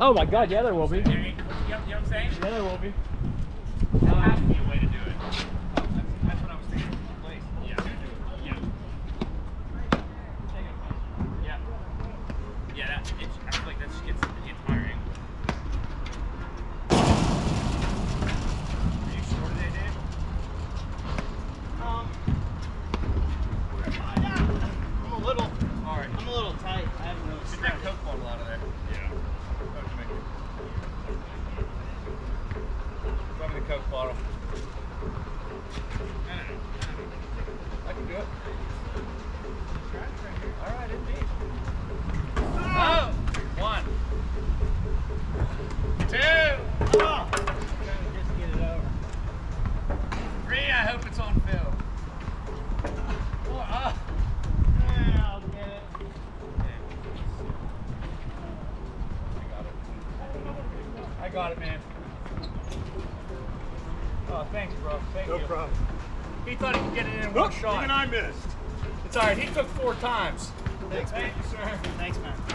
Oh my god, yeah, there will be. You know, what I'm saying? Yeah, there will be. There has to be a way to do it. Oh, that's, that's what I was thinking. Place. Yeah. Yeah. Yeah. Yeah, that, I feel like that just gets the entire angle. Are you sure today, Dave? Um, I'm a little, All right. I'm a little tight. I haven't really Get that stretched. Coke bottle out of there. Yeah. Grab me the Coke bottle. No, no, no, no, no. I can do it. All right, indeed. Oh! One. Two. Oh, trying to just get it over. Three. I hope it's on film. Four. Oh. Yeah, I'll get it. I got it, man. Oh, thanks, bro. Thank No you. problem. He thought he could get it in one oh, shot. Even I missed. It's all right. He took four times. Thanks, man. Thank you, sir. Thanks, man.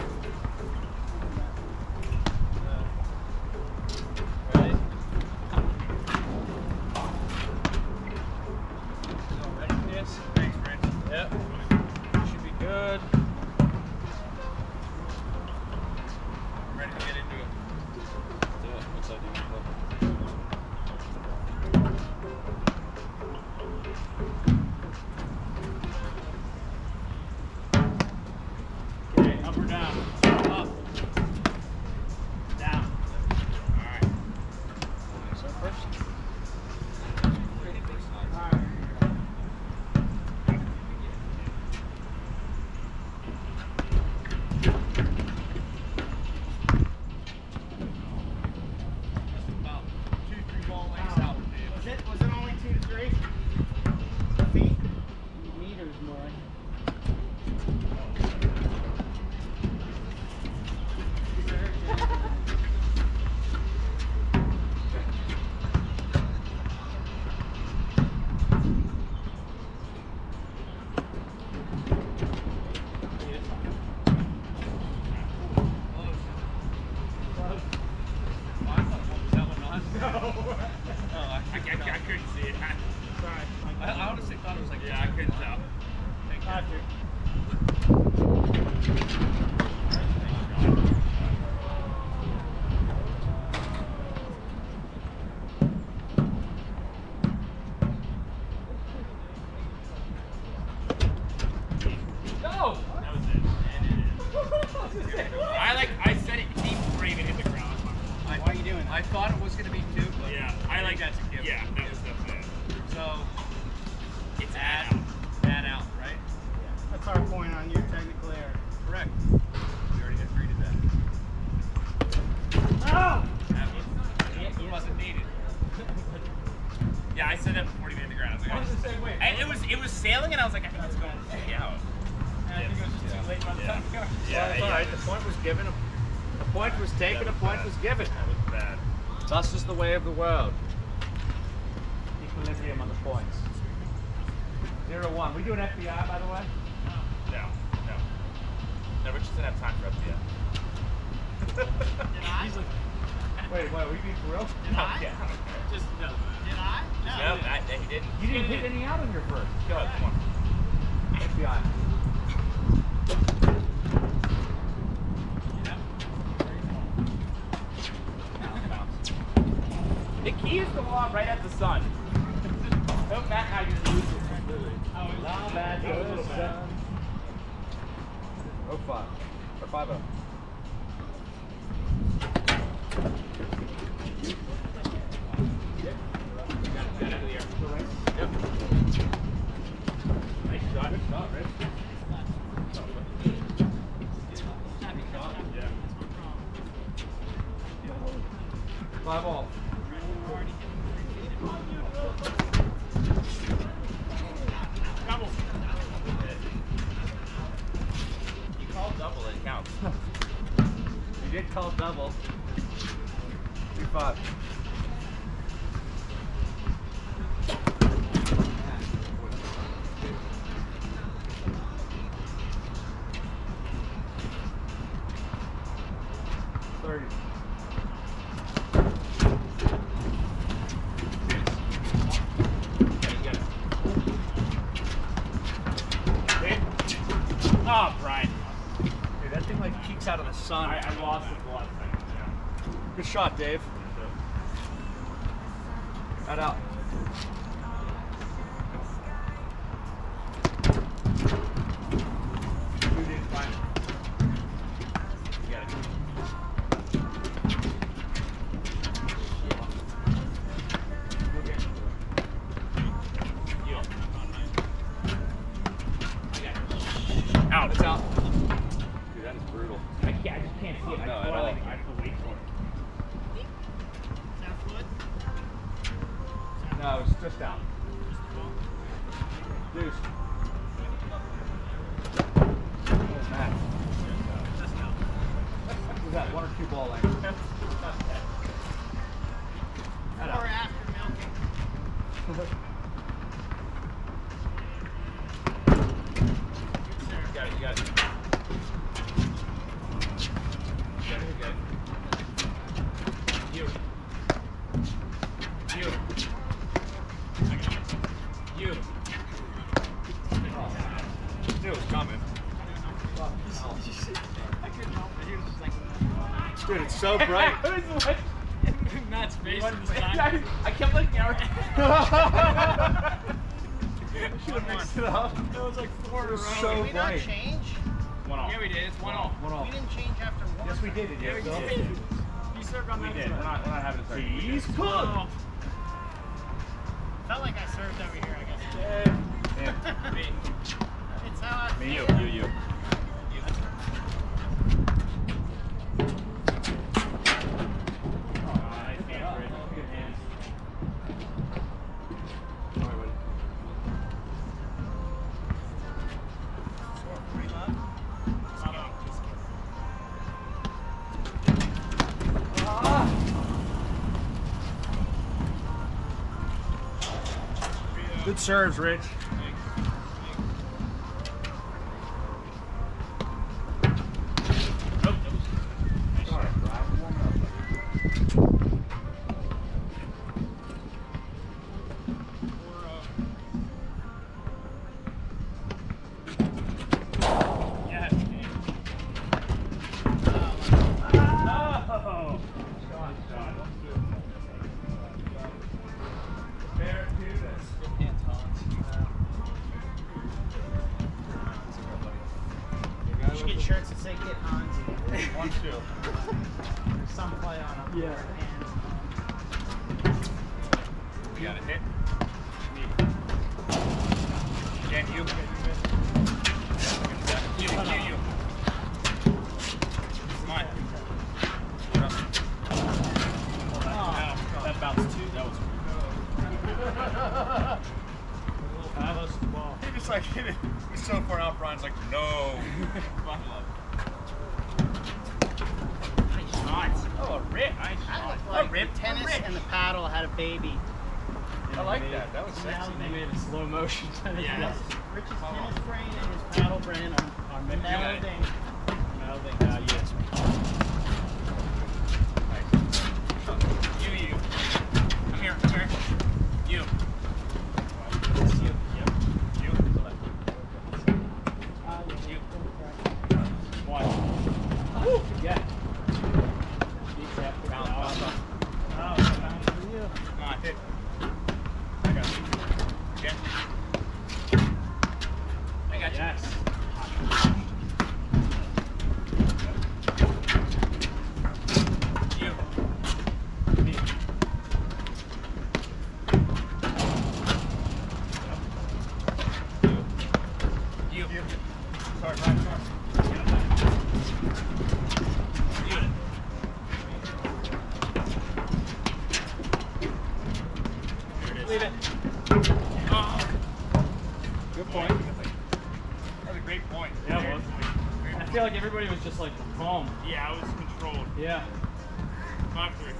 Point on your technical error. Correct. We already agreed to that. Oh! That was, it wasn't needed. yeah, I said that before he made the ground. I was like, I was the same way. It was it was sailing, and I was like, I think it's going way out. And I think it was just too late by the time we got Yeah, It's all right. The point was given. A, a point was taken. A point was given. That was bad. That's just the way of the world. Equilibrium on the points. Zero one. We do an FBI, by the way? No, no. No, Rich doesn't have time for FBS. Did I? Wait, wait. Are we being for real? Did I? Yeah. Just no. Did I? No, I, he didn't. You didn't hit any out on your first. Go ahead, come on. FBI. The key is to walk right at the sun. Don't Matt how you lose it oh, completely. Long bad That was a little bad. Five. Or oh. You did call double. Two five. Son. I, I lost it the last second. Yeah. Good shot, Dave. Head out. Just out. Deuce. Was that one or two ball lengths? Or after milking. You got it, you got it. Dude, it's so bright. Matt's face in the I, side. I kept looking at her. Should have mixed it up. It was like four in a row. so Did we not change? One off. Yeah, we did. It's one all. One off. We didn't change after one. Yes, we did. Did Yeah, you? we did. You served on We that did. We're not, we're not having a second. He's cooked. Felt like I served over here, I guess. Yeah. Good serves, Rich. Some play on them. Yeah. And um, We got a hit. Jen, you. You, you, you. Come on. Oh, That bounced too. That was that was the ball. He just like hit it. He's so far out, Brian's like, no. Nice. Oh, a rip. Nice shot. like a rip. tennis a and the paddle had a baby. I like that. That was sexy. They made it slow motion. tennis Yeah. Rich's tennis brain and his paddle brain are, are melding. Melding. Uh, yes. everybody was just like calm. Yeah, I was controlled. Yeah. Five 3.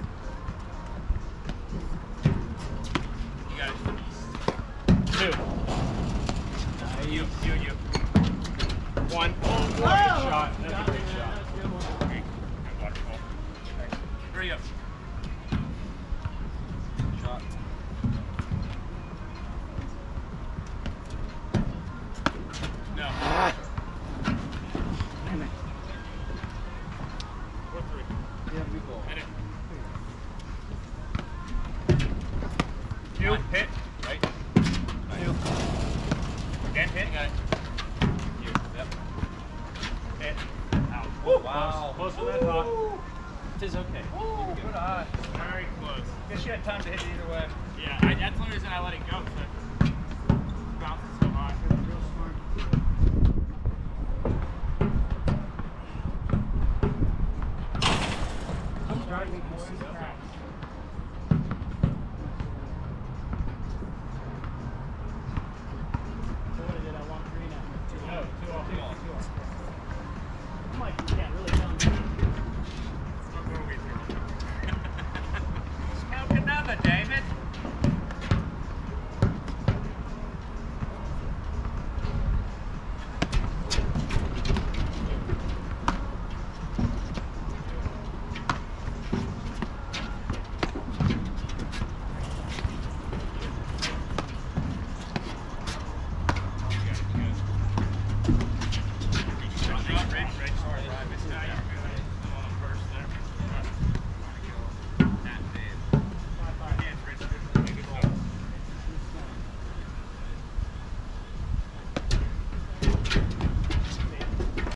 There we go. Hit Right. hit. You Yep. Hit. Out. Wow. Close, close to that. It is okay. Ooh, good eye. Very close. Guess you had time to hit it